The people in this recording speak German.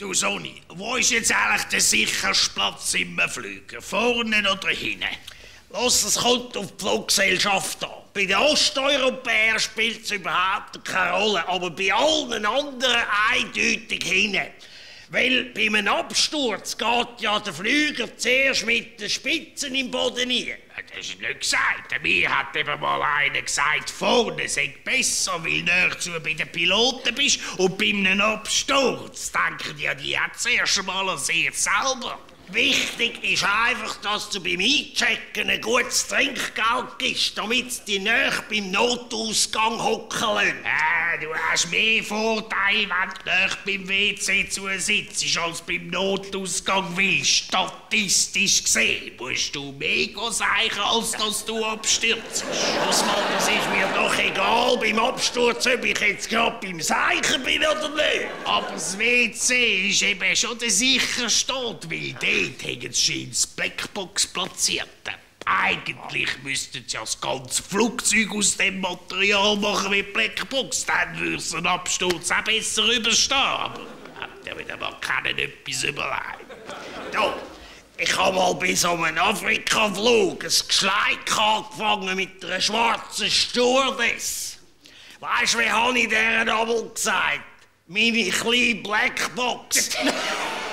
Du Sonny, wo ist jetzt eigentlich der sicherste Platz im Flüger? Vorne oder hinten? Los, es kommt auf die Fluggesellschaft an. Bei den Osteuropäern spielt es überhaupt keine Rolle, aber bei allen anderen eindeutig hinten. Weil bei einem Absturz geht ja der Flüger zuerst mit den Spitzen im Boden rein. Das ist nicht gesagt. Mir hat eben mal einer gesagt, vorne sei besser, weil du zu bei den Piloten bist und bei einem Absturz denken ja die ja zuerst mal an sich selber. Wichtig ist einfach, dass du beim Einchecken ein gutes Trinkgeld gibst, damit die nicht beim Notausgang hocken lassen. Äh, du hast mehr Vorteile, wenn du nicht beim WC zusitzt, als beim Notausgang willst. Statistisch gesehen musst du mehr sagen, als dass du abstürzt. Osman, das ist mir doch egal beim Absturz, ob ich jetzt gerade beim Seichen bin oder nicht. Aber das WC ist eben schon der sicherste Ort, weil der dort haben sie ins Blackbox platziert. Eigentlich müssten sie das ganze Flugzeug aus dem Material machen wie Blackbox. Dann würde ein Absturz auch besser überstehen. Aber hat ja wieder mal keinen etwas überlegt. Da, ich habe mal bei so einem Afrika-Flug ein Geschleik angefangen mit einer schwarzen Stewardess. Weißt du, wie habe ich deren einmal gesagt? Meine kleine Blackbox.